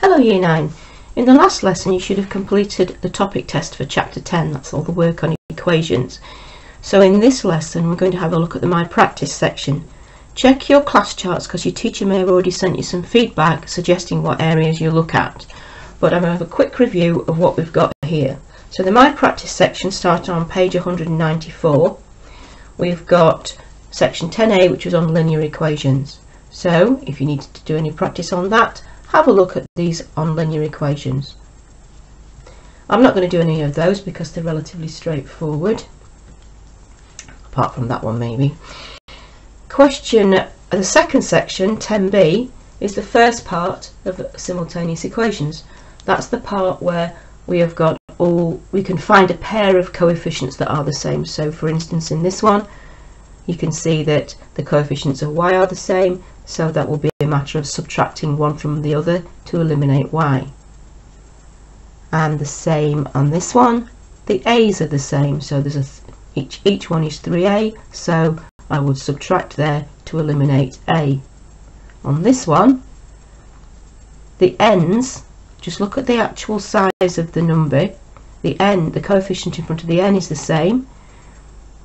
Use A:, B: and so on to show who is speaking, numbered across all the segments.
A: Hello Year 9. In the last lesson you should have completed the topic test for chapter 10, that's all the work on equations. So in this lesson we're going to have a look at the My Practice section. Check your class charts because your teacher may have already sent you some feedback suggesting what areas you look at. But I'm going to have a quick review of what we've got here. So the My Practice section started on page 194. We've got section 10a which was on linear equations. So if you need to do any practice on that, have a look at these on linear equations. I'm not going to do any of those because they're relatively straightforward, apart from that one maybe. Question, the second section, 10b, is the first part of simultaneous equations. That's the part where we have got all, we can find a pair of coefficients that are the same. So for instance in this one, you can see that the coefficients of y are the same, so that will be a matter of subtracting one from the other to eliminate y. And the same on this one, the a's are the same, so there's a each, each one is 3a, so I would subtract there to eliminate a. On this one, the n's, just look at the actual size of the number, the n, the coefficient in front of the n is the same,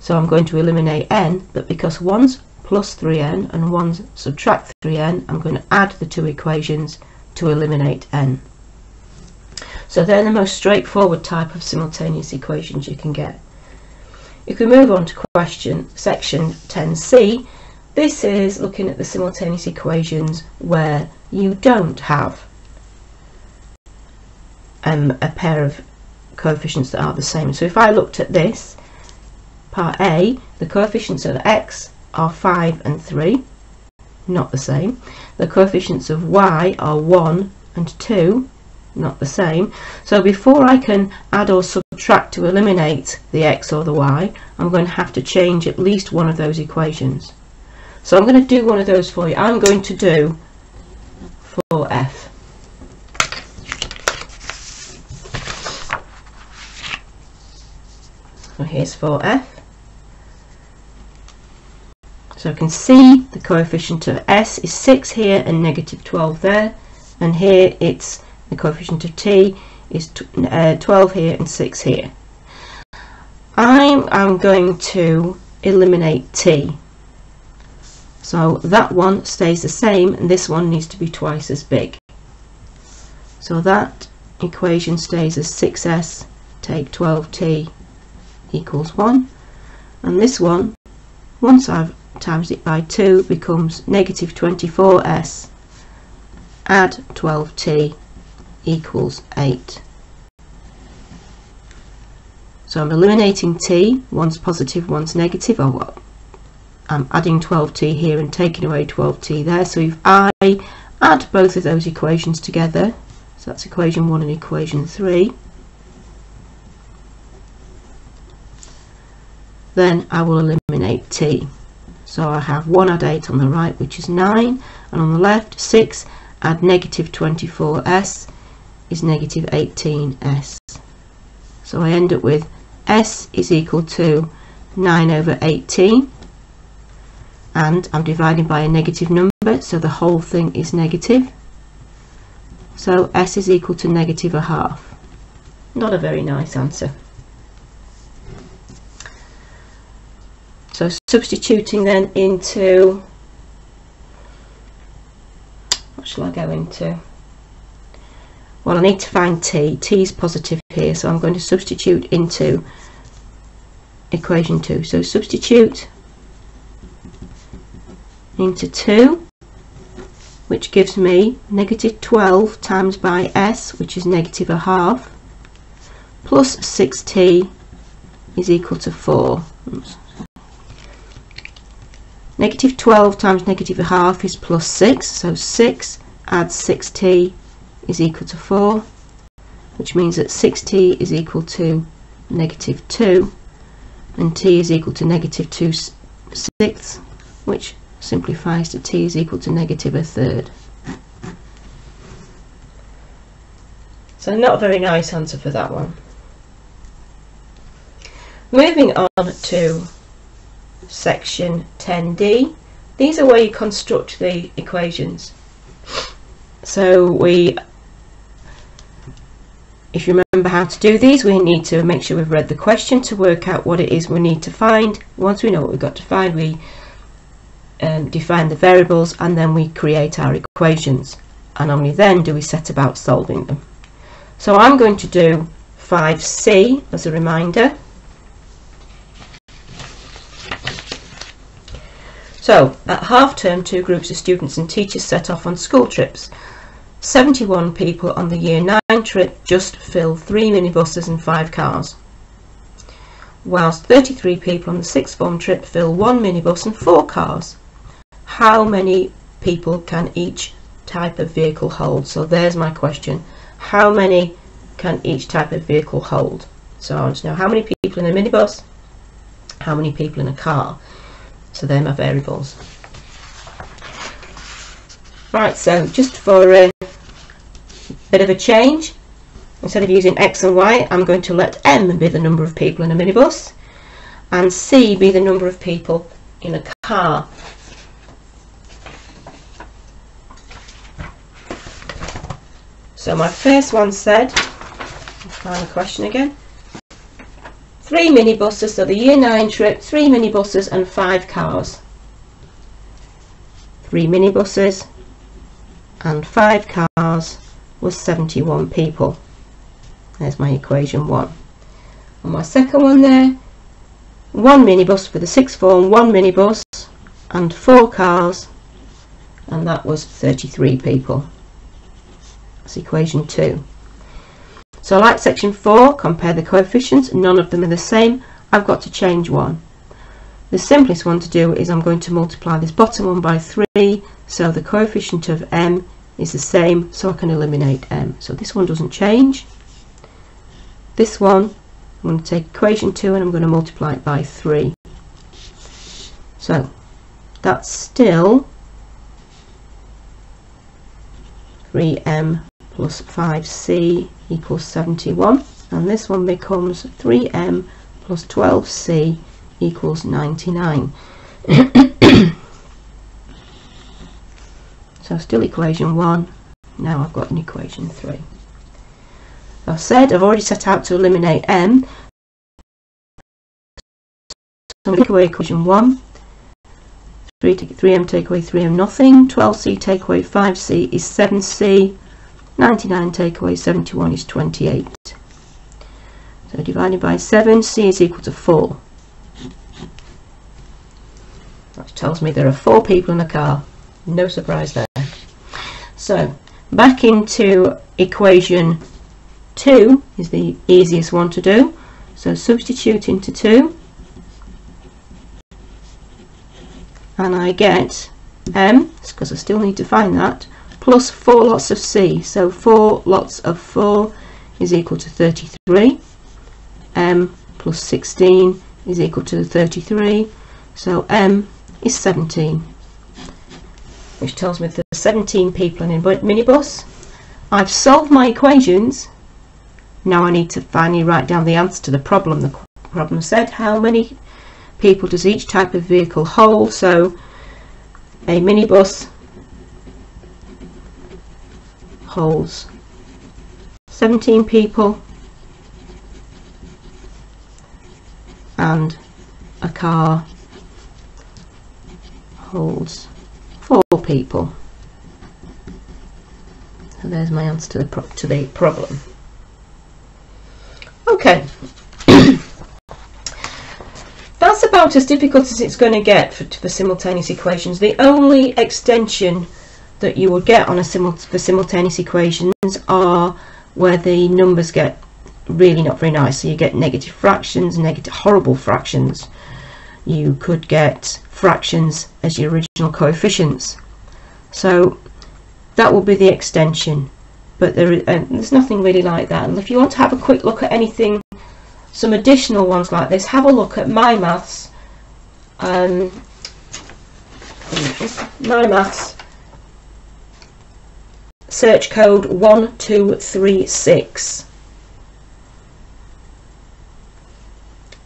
A: so I'm going to eliminate n, but because one's plus 3n and 1 subtract 3n, I'm going to add the two equations to eliminate n. So they're the most straightforward type of simultaneous equations you can get. If we move on to question section 10c, this is looking at the simultaneous equations where you don't have um, a pair of coefficients that are the same. So if I looked at this, part A, the coefficients of x are 5 and 3, not the same. The coefficients of y are 1 and 2, not the same. So before I can add or subtract to eliminate the x or the y, I'm going to have to change at least one of those equations. So I'm going to do one of those for you. I'm going to do 4f. So here's 4f. So I can see the coefficient of s is 6 here and negative 12 there. And here it's the coefficient of t is uh, 12 here and 6 here. I'm, going to eliminate t. So that one stays the same and this one needs to be twice as big. So that equation stays as 6s take 12t equals 1 and this one once I've times it by 2 becomes negative 24s add 12t equals 8 so I'm eliminating t one's positive one's negative. Oh, or what I'm adding 12t here and taking away 12t there. So if I add both of those equations together so that's equation 1 and equation 3 then I will eliminate t so I have 1 add 8 on the right, which is 9, and on the left, 6 add negative 24s is negative 18s. So I end up with s is equal to 9 over 18, and I'm dividing by a negative number, so the whole thing is negative. So s is equal to negative a half. Not a very nice answer. So substituting then into, what shall I go into? Well, I need to find t. t is positive here, so I'm going to substitute into equation 2. So substitute into 2, which gives me negative 12 times by s, which is negative a half, plus 6t is equal to 4. Oops. Negative 12 times negative a half is plus 6, so 6 add 6t is equal to 4, which means that 6t is equal to negative 2, and t is equal to negative 2 sixths, which simplifies to t is equal to negative a third. So not a very nice answer for that one. Moving on to section 10d. These are where you construct the equations. So we if you remember how to do these, we need to make sure we've read the question to work out what it is we need to find. Once we know what we've got to find, we um, define the variables and then we create our equations. And only then do we set about solving them. So I'm going to do 5c as a reminder. So, at half term, two groups of students and teachers set off on school trips. 71 people on the year 9 trip just fill three minibuses and five cars, whilst 33 people on the sixth form trip fill one minibus and four cars. How many people can each type of vehicle hold? So there's my question. How many can each type of vehicle hold? So I want to know how many people in a minibus, how many people in a car. So they're my variables. Right, so just for a bit of a change, instead of using X and Y, I'm going to let M be the number of people in a minibus and C be the number of people in a car. So my first one said, find the question again, three minibuses, so the year 9 trip, three minibuses and five cars. Three minibuses, and 5 cars was 71 people. There's my equation 1. On my second one there, one minibus for the sixth form, one minibus and four cars and that was 33 people. That's equation 2. So like section 4, compare the coefficients, none of them are the same, I've got to change one. The simplest one to do is I'm going to multiply this bottom one by 3 so the coefficient of m is the same so I can eliminate m. So this one doesn't change. This one I'm going to take equation 2 and I'm going to multiply it by 3. So that's still 3m plus 5c equals 71 and this one becomes 3m plus 12c equals 99. So still equation 1. Now I've got an equation 3. I've said I've already set out to eliminate m. So take away equation 1. 3 3m take away 3m nothing. 12c take away 5c is 7c. 99 take away 71 is 28. So divided by 7, c is equal to 4. That tells me there are 4 people in the car. No surprise there. So back into equation 2 is the easiest one to do. So substitute into 2 and I get m, because I still need to find that, plus 4 lots of c. So 4 lots of 4 is equal to 33. m plus 16 is equal to 33. So m is 17 which tells me there's 17 people in a minibus. I've solved my equations. Now I need to finally write down the answer to the problem. The problem said how many people does each type of vehicle hold? So a minibus holds 17 people and a car holds four people. So there's my answer to the, to the problem. Okay. That's about as difficult as it's going to get for, for simultaneous equations. The only extension that you would get on a simul for simultaneous equations are where the numbers get really not very nice. So you get negative fractions, negative horrible fractions. You could get fractions as your original coefficients. So that will be the extension, but there is, there's nothing really like that. And if you want to have a quick look at anything, some additional ones like this, have a look at My Maths. Um, My Maths search code 1236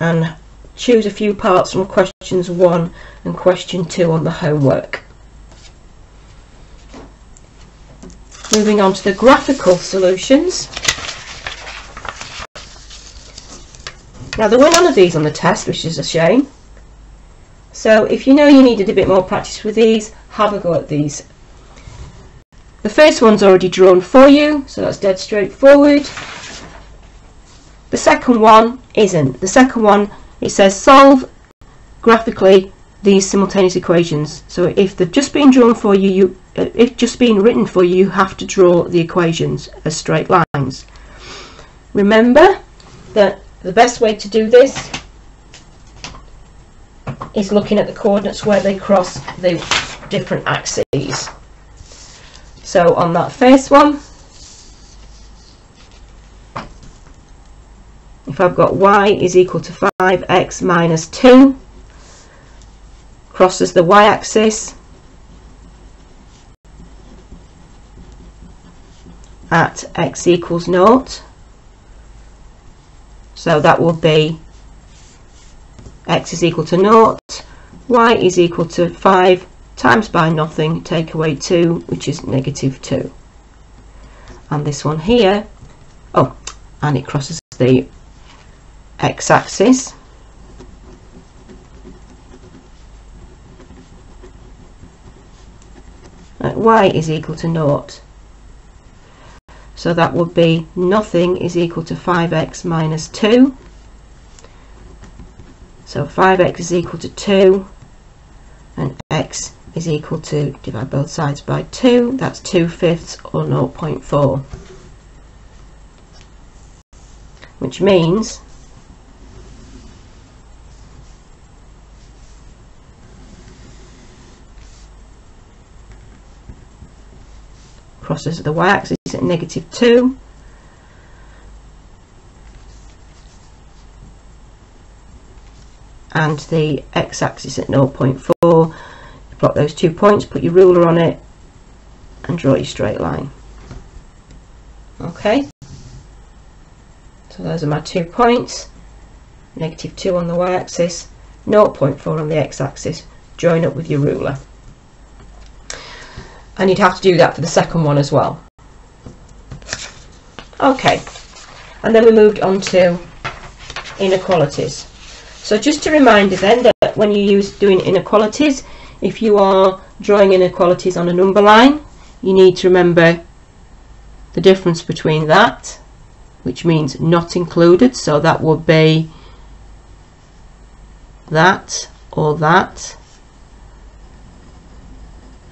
A: and Choose a few parts from questions 1 and question 2 on the homework. Moving on to the graphical solutions. Now there were none of these on the test, which is a shame. So if you know you needed a bit more practice with these, have a go at these. The first one's already drawn for you, so that's dead straightforward. The second one isn't. The second one, it says solve graphically these simultaneous equations. So if they've just been drawn for you, you uh, if just been written for you, you have to draw the equations as straight lines. Remember that the best way to do this is looking at the coordinates where they cross the different axes. So on that first one, if I've got y is equal to 5x minus 2, crosses the y-axis at x equals naught. So that will be x is equal to naught, y is equal to 5 times by nothing, take away 2, which is negative 2. And this one here, oh, and it crosses the x-axis. y is equal to naught. So that would be nothing is equal to 5x minus 2. So 5x is equal to 2 and x is equal to, divide both sides by 2, that's 2 fifths or 0.4. Which means crosses the y-axis at negative 2 and the x-axis at 0.4 plot those two points put your ruler on it and draw your straight line. Okay. So those are my two points. Negative 2 on the y-axis 0.4 on the x-axis. Join up with your ruler. And you'd have to do that for the second one as well. Okay. And then we moved on to inequalities. So just a reminder then that when you use doing inequalities if you are drawing inequalities on a number line you need to remember the difference between that which means not included so that would be that or that.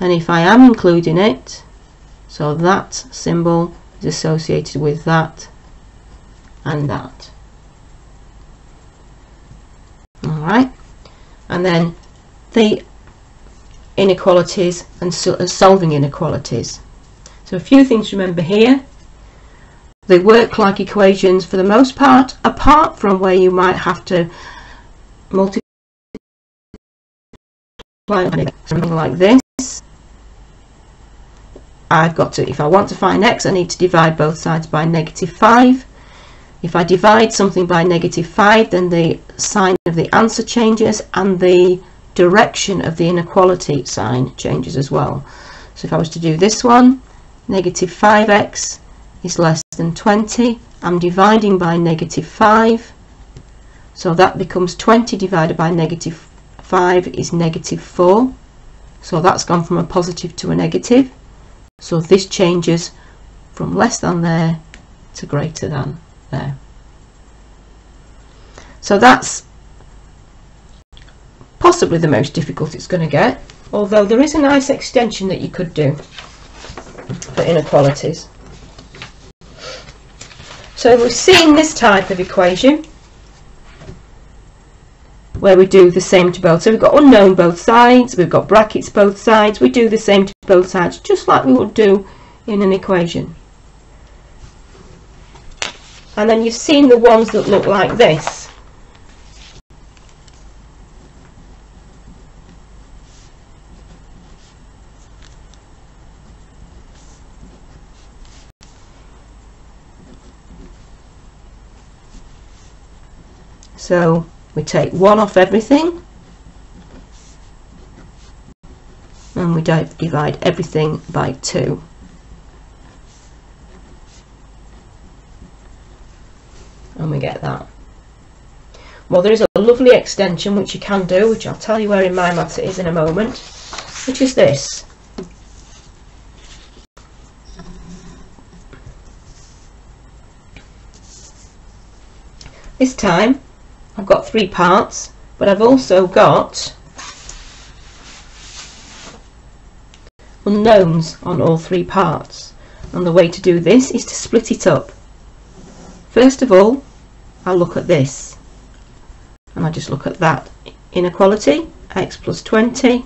A: And if I am including it so that symbol is associated with that and that. Alright and then the inequalities and uh, solving inequalities. So a few things to remember here. They work like equations for the most part apart from where you might have to multiply something like this. I've got to, if I want to find x, I need to divide both sides by negative 5. If I divide something by negative 5, then the sign of the answer changes and the direction of the inequality sign changes as well. So if I was to do this one, negative 5x is less than 20. I'm dividing by negative 5. So that becomes 20 divided by negative 5 is negative 4. So that's gone from a positive to a negative. So this changes from less than there to greater than there. So that's possibly the most difficult it's going to get, although there is a nice extension that you could do for inequalities. So we've seen this type of equation where we do the same to both. So we've got unknown both sides, we've got brackets both sides, we do the same to both sides, just like we would do in an equation. And then you've seen the ones that look like this. So we take 1 off everything and we divide everything by 2. And we get that. well there is a lovely extension which you can do which I'll tell you where in my maths it is in a moment which is this this time I've got three parts but I've also got unknowns on all three parts. And the way to do this is to split it up. First of all I'll look at this. And I just look at that. Inequality x plus 20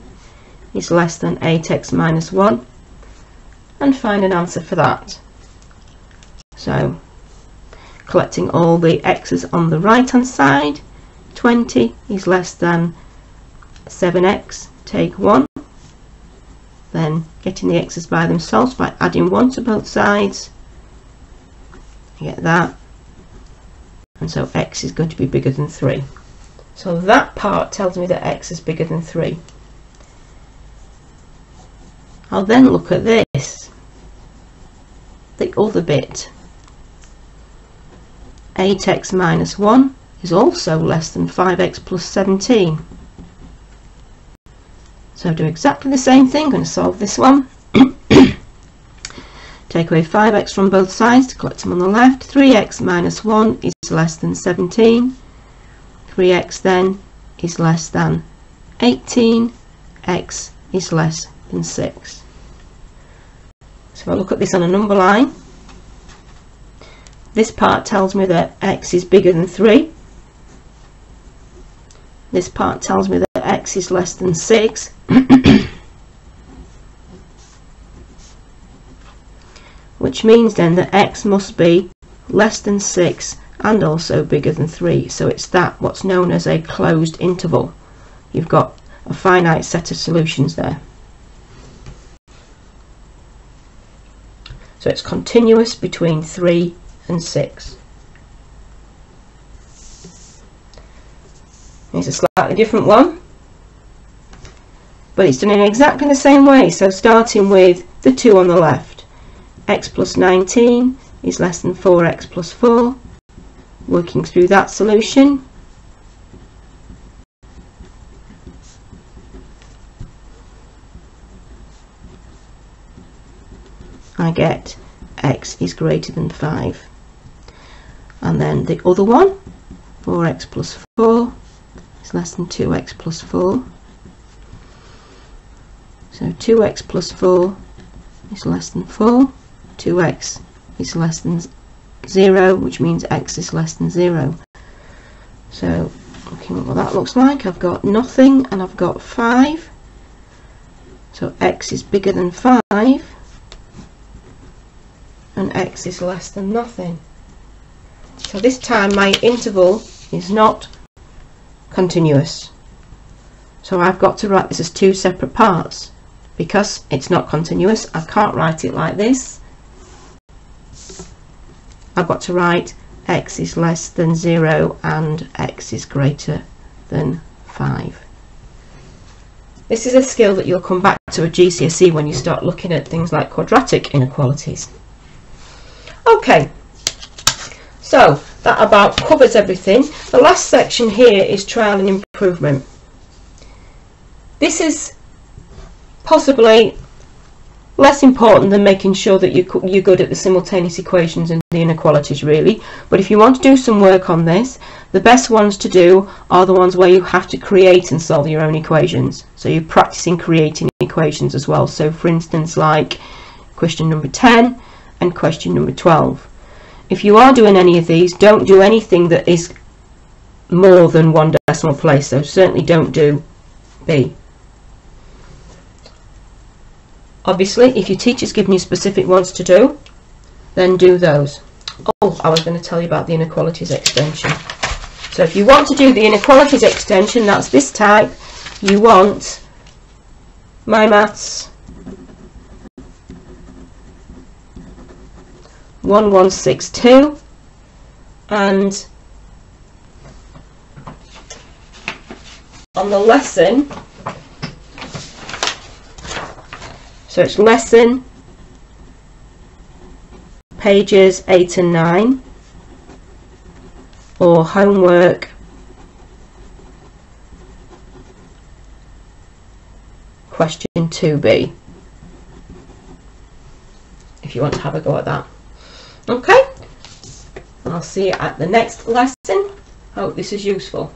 A: is less than 8x minus 1 and find an answer for that. So collecting all the x's on the right hand side. 20 is less than 7x take 1 then getting the x's by themselves by adding 1 to both sides. You get that. And so x is going to be bigger than 3 so that part tells me that x is bigger than 3 I'll then look at this. The other bit 8x minus 1 is also less than 5x plus 17. So do exactly the same thing, I'm going to solve this one. Take away 5x from both sides to collect them on the left. 3x minus 1 is less than 17. 3x then is less than 18. x is less than 6. So I look at this on a number line, this part tells me that x is bigger than 3. This part tells me that x is less than 6. which means then that x must be less than 6 and also bigger than 3. So it's that, what's known as a closed interval. You've got a finite set of solutions there. So it's continuous between 3 and 6. Here's a slightly different one. But it's done in exactly the same way. So starting with the 2 on the left. x plus 19 is less than 4x plus 4. Working through that solution. I get x is greater than 5 and then the other one 4x plus 4 is less than 2x plus 4 so 2x plus 4 is less than 4 2x is less than 0 which means x is less than 0 so looking at what that looks like I've got nothing and I've got 5 so x is bigger than 5 and x is less than nothing so this time my interval is not continuous. So I've got to write this as two separate parts. Because it's not continuous, I can't write it like this. I've got to write x is less than 0 and x is greater than 5. This is a skill that you'll come back to at GCSE when you start looking at things like quadratic inequalities. Okay, so that about covers everything. The last section here is trial and improvement. This is possibly less important than making sure that you, you're good at the simultaneous equations and the inequalities really but if you want to do some work on this the best ones to do are the ones where you have to create and solve your own equations so you're practicing creating equations as well so for instance like question number 10 and question number 12 if you are doing any of these, don't do anything that is more than one decimal place. So certainly don't do B. Obviously, if your teacher's giving you specific ones to do, then do those. Oh, I was going to tell you about the inequalities extension. So if you want to do the inequalities extension, that's this type, you want My Maths 1162 and on the lesson so it's lesson pages 8 and 9 or homework question 2b if you want to have a go at that. Okay, I'll see you at the next lesson. Hope this is useful.